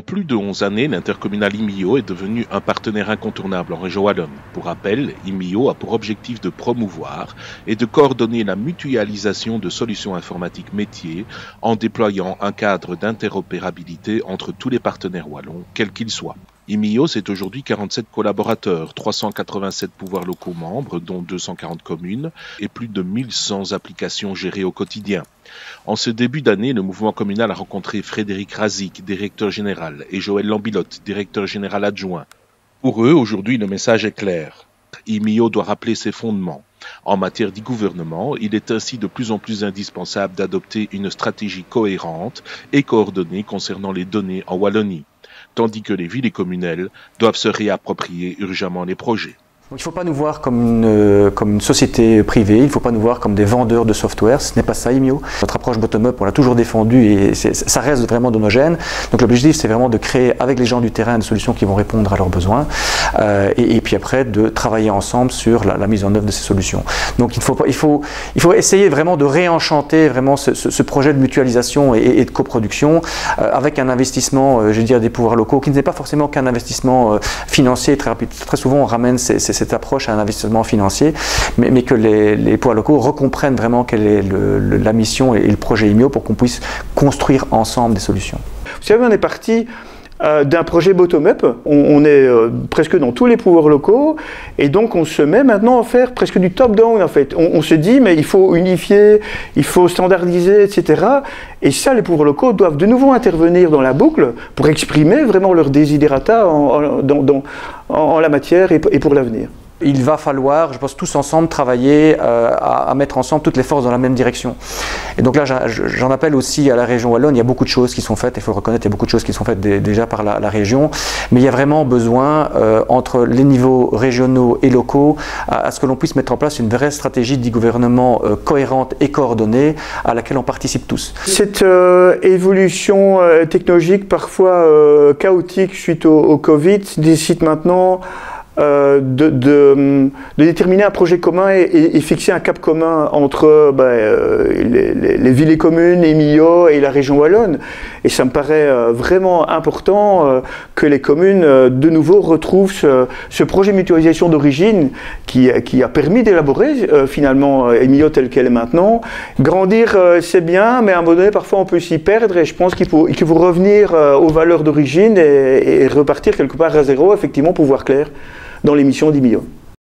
plus de 11 années, l'intercommunal IMIO est devenu un partenaire incontournable en région Wallonne. Pour rappel, IMIO a pour objectif de promouvoir et de coordonner la mutualisation de solutions informatiques métiers en déployant un cadre d'interopérabilité entre tous les partenaires wallons, quels qu'ils soient. IMIO, c'est aujourd'hui 47 collaborateurs, 387 pouvoirs locaux membres, dont 240 communes, et plus de 1100 applications gérées au quotidien. En ce début d'année, le mouvement communal a rencontré Frédéric Razik, directeur général, et Joël Lambilotte, directeur général adjoint. Pour eux, aujourd'hui, le message est clair. IMIO doit rappeler ses fondements. En matière d'e-gouvernement, il est ainsi de plus en plus indispensable d'adopter une stratégie cohérente et coordonnée concernant les données en Wallonie tandis que les villes et communales doivent se réapproprier urgemment les projets. Il ne faut pas nous voir comme une, euh, société privée, il ne faut pas nous voir comme des vendeurs de software, ce n'est pas ça IMIO. Notre approche bottom-up, on l'a toujours défendue et ça reste vraiment gènes. Donc l'objectif, c'est vraiment de créer avec les gens du terrain des solutions qui vont répondre à leurs besoins euh, et, puis après de travailler ensemble sur la, mise en œuvre de ces solutions. Donc il faut, il il faut essayer vraiment de réenchanter vraiment ce, projet de mutualisation et, de coproduction euh, avec un investissement, je veux des pouvoirs locaux qui n'est pas forcément qu'un investissement financier très rapide. Très souvent, on ramène ces cette approche à un investissement financier, mais, que les, les, pouvoirs locaux recomprennent vraiment quelle est la mission et, le projet IMIO pour qu'on puisse construire ensemble des solutions. Vous savez, on est parti d'un projet bottom-up. On, est euh, presque dans tous les pouvoirs locaux et donc on se met maintenant à faire presque du top-down en fait. On, se dit mais il faut unifier, il faut standardiser, etc. Et ça, les pouvoirs locaux doivent de nouveau intervenir dans la boucle pour exprimer vraiment leurs desiderata en, en la matière et pour l'avenir il va falloir, je pense, tous ensemble travailler euh, à, mettre ensemble toutes les forces dans la même direction. Et donc là, j'en appelle aussi à la région Wallonne. Il y a beaucoup de choses qui sont faites, il faut le reconnaître, il y a beaucoup de choses qui sont faites déjà par la, région. Mais il y a vraiment besoin, euh, entre les niveaux régionaux et locaux, à, ce que l'on puisse mettre en place une vraie stratégie d'e-gouvernement euh, cohérente et coordonnée à laquelle on participe tous. Cette évolution technologique, parfois chaotique suite au Covid, décide maintenant euh, de, déterminer un projet commun et, fixer un cap commun entre ben, euh, les, les, les, villes et communes, les milieux et la région wallonne. Et ça me paraît euh, vraiment important que les communes de nouveau retrouvent ce, projet de mutualisation d'origine qui, a permis d'élaborer finalement Emilio tel qu'elle est maintenant. Grandir c'est bien, mais à un moment donné parfois on peut s'y perdre et je pense qu'il faut, qu'il faut revenir aux valeurs d'origine et repartir quelque part à zéro, effectivement pour voir clair dans l'émission d'Imio.